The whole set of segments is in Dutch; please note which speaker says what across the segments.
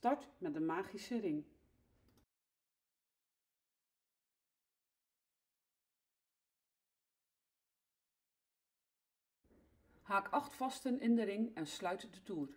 Speaker 1: Start met de magische ring. Haak 8 vasten in de ring en sluit de toer.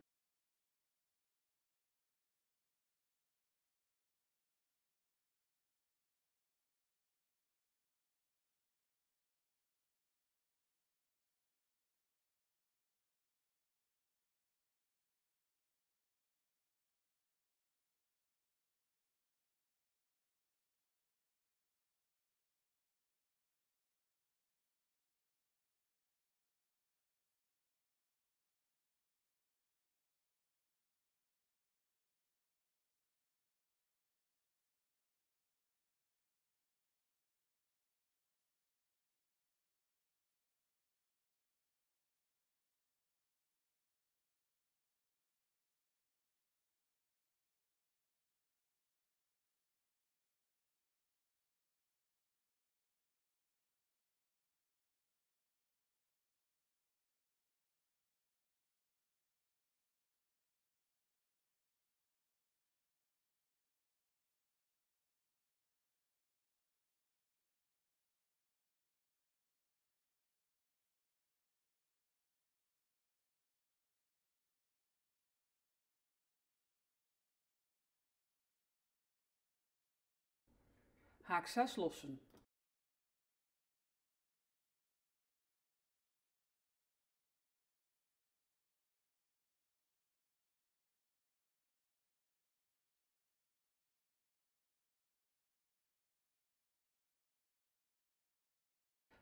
Speaker 1: Haak 6 lossen.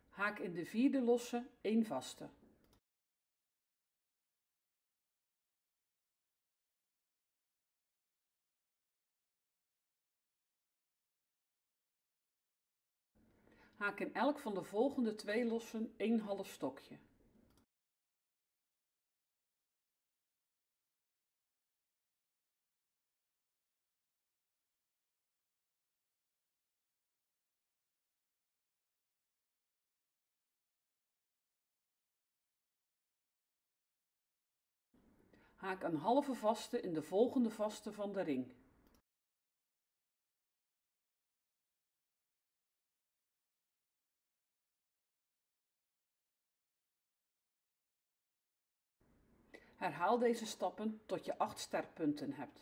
Speaker 1: Haak in de vierde losse 1 vaste. Haak in elk van de volgende twee lossen 1 half stokje. Haak een halve vaste in de volgende vaste van de ring. Herhaal deze stappen tot je 8 sterpunten hebt.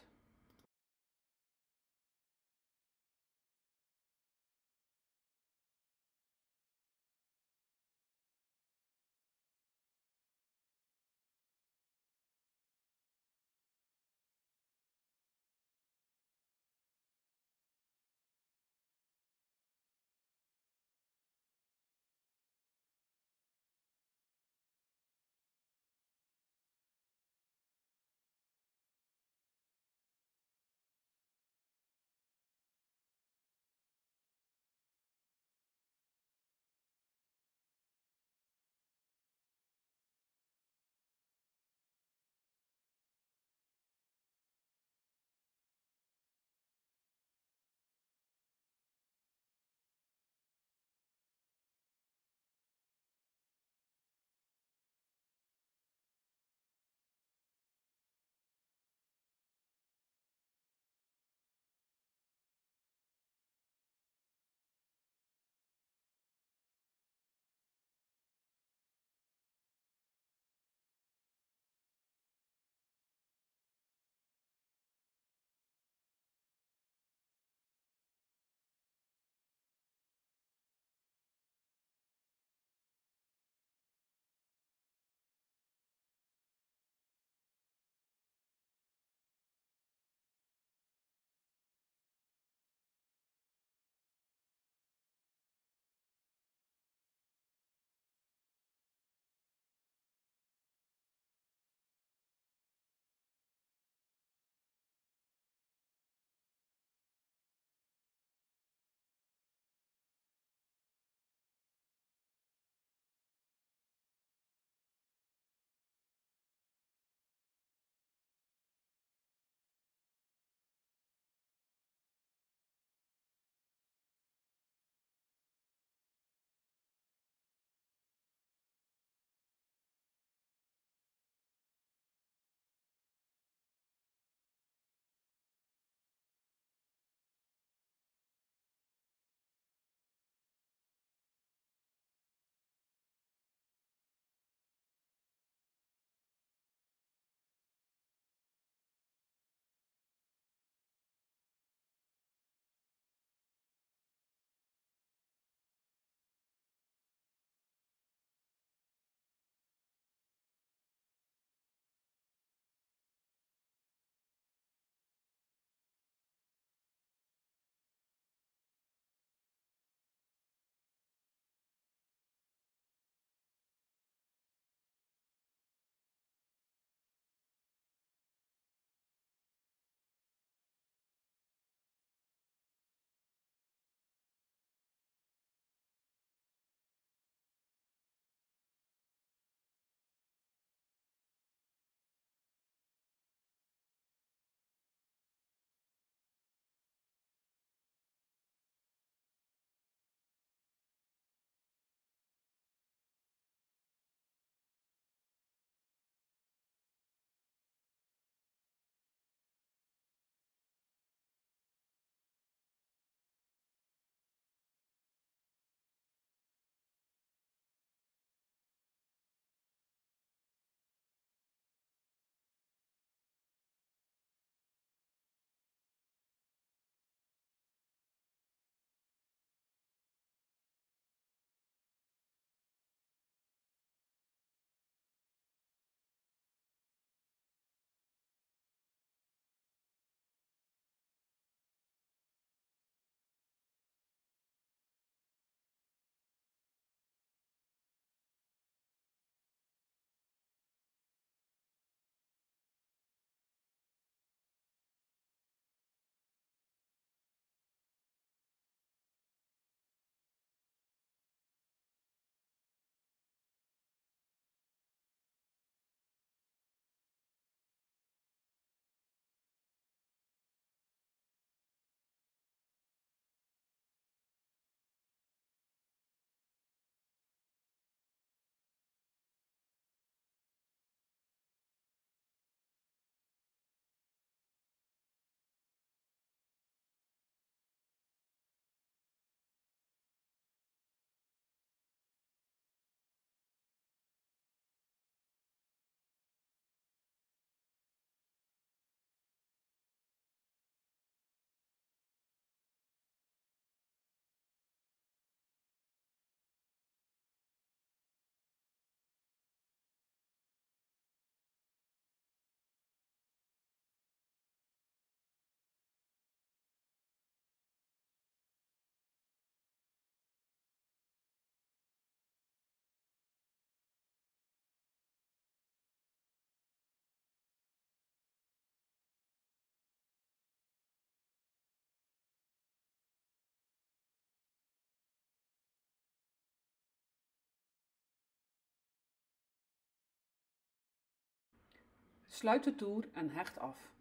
Speaker 1: Sluit de toer en hecht af.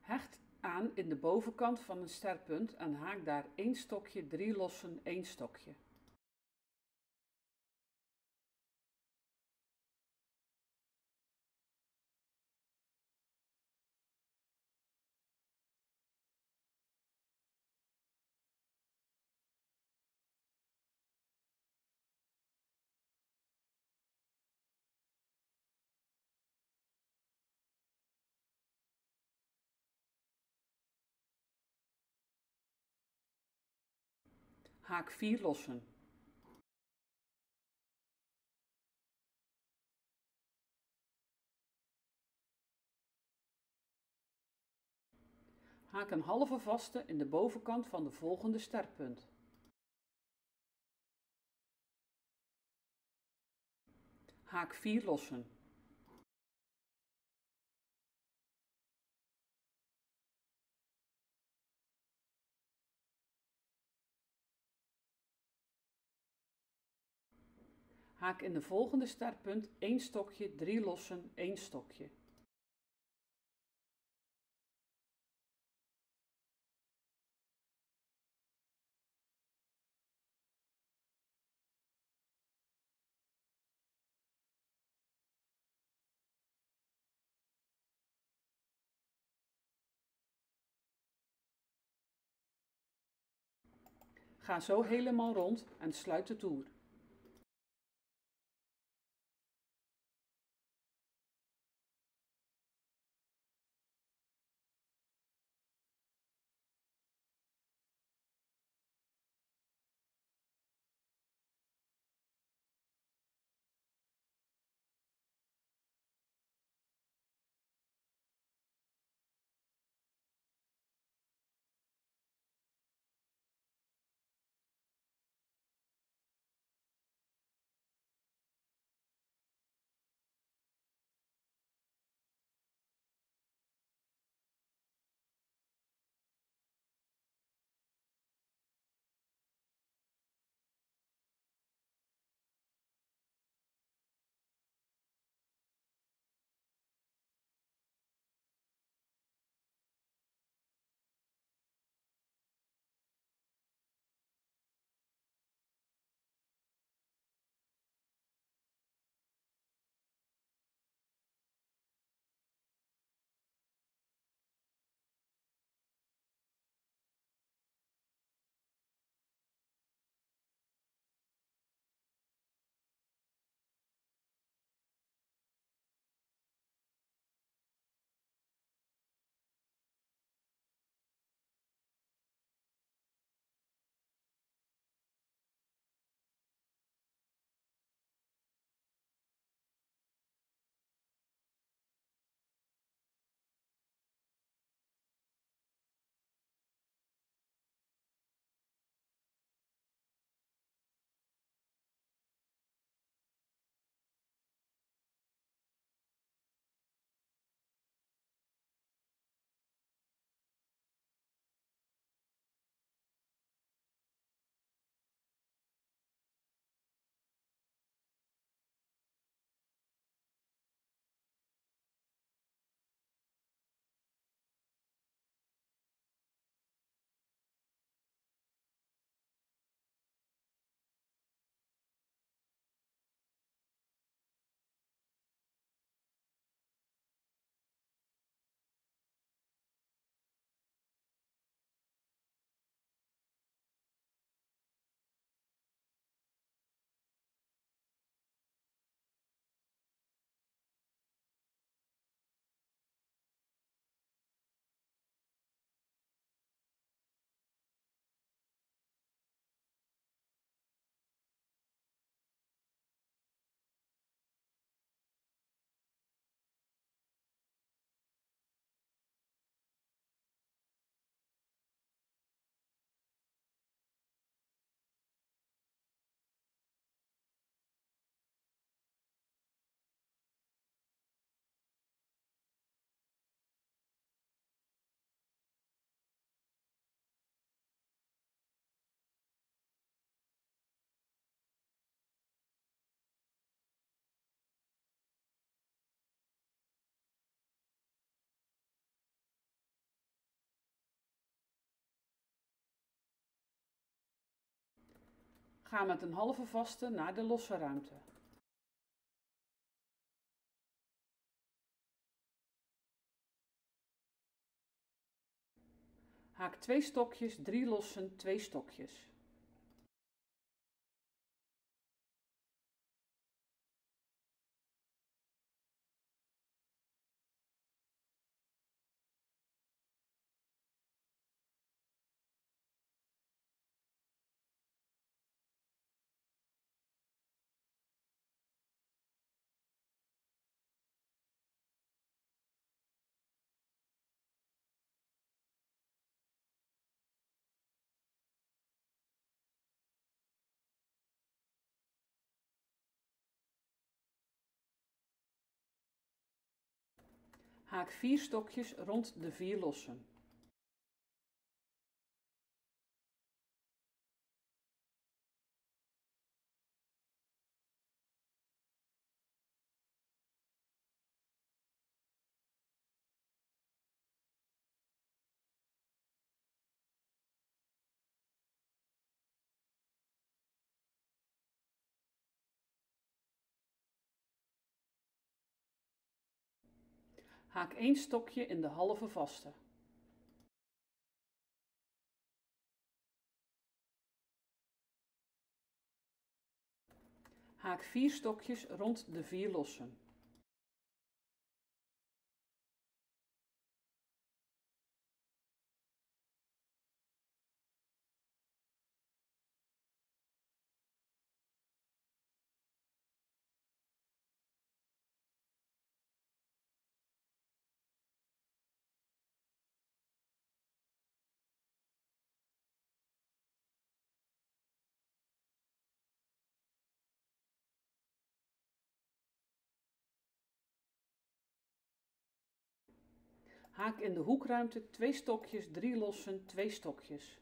Speaker 1: Hecht aan in de bovenkant van een sterpunt en haak daar één stokje drie lossen één stokje. Haak 4 lossen. Haak een halve vaste in de bovenkant van de volgende sterpunt. Haak 4 lossen. Haak in de volgende sterpunt één stokje, drie lossen, één stokje. Ga zo helemaal rond en sluit de toer. Ga met een halve vaste naar de losse ruimte. Haak twee stokjes, drie lossen, twee stokjes. Haak vier stokjes rond de vier lossen. Haak één stokje in de halve vaste. Haak vier stokjes rond de vier lossen. Haak in de hoekruimte twee stokjes, drie lossen, twee stokjes.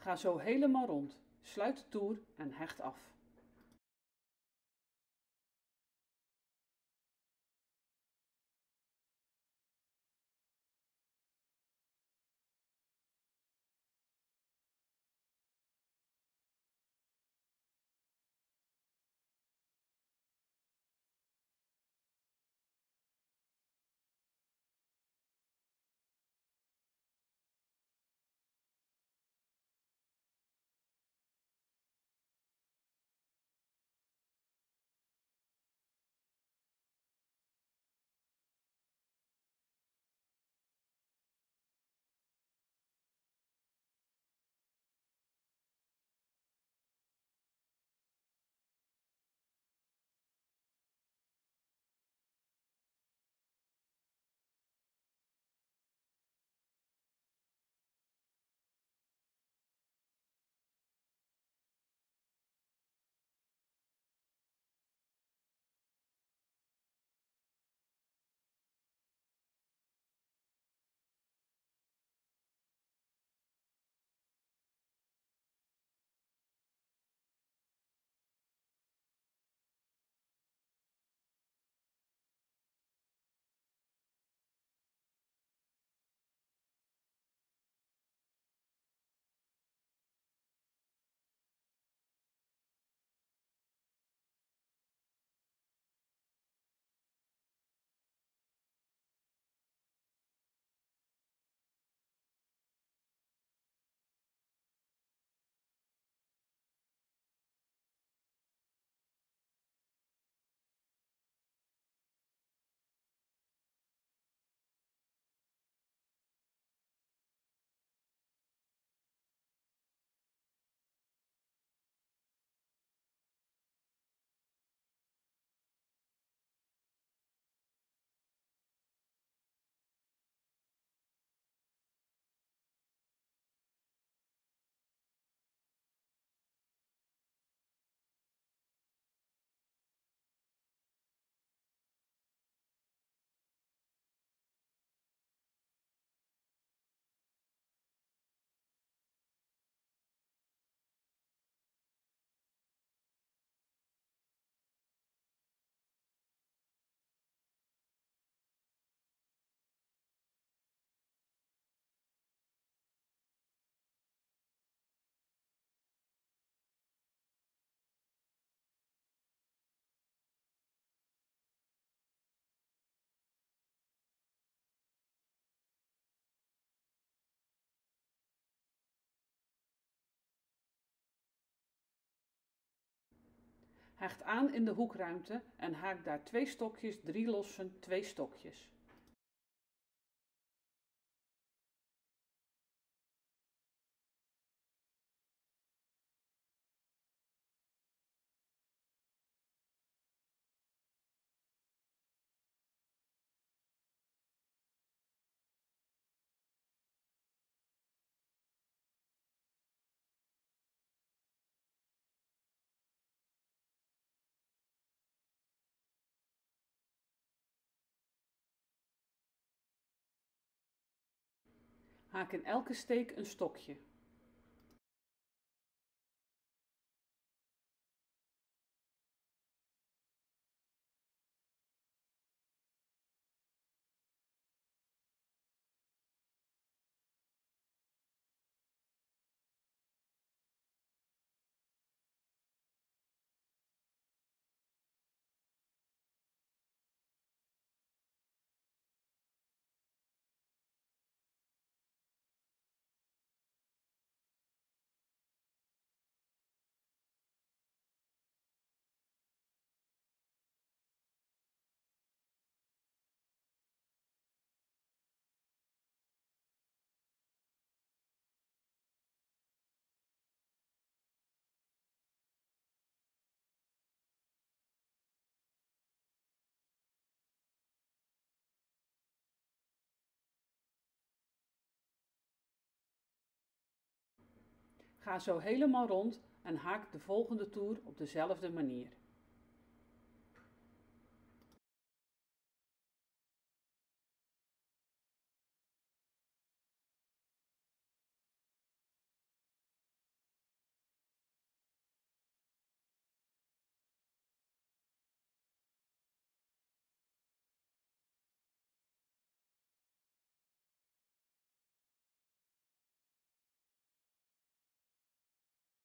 Speaker 1: Ga zo helemaal rond. Sluit de toer en hecht af. Hecht aan in de hoekruimte en haak daar twee stokjes, drie lossen, twee stokjes. Haak in elke steek een stokje. Ga zo helemaal rond en haak de volgende toer op dezelfde manier.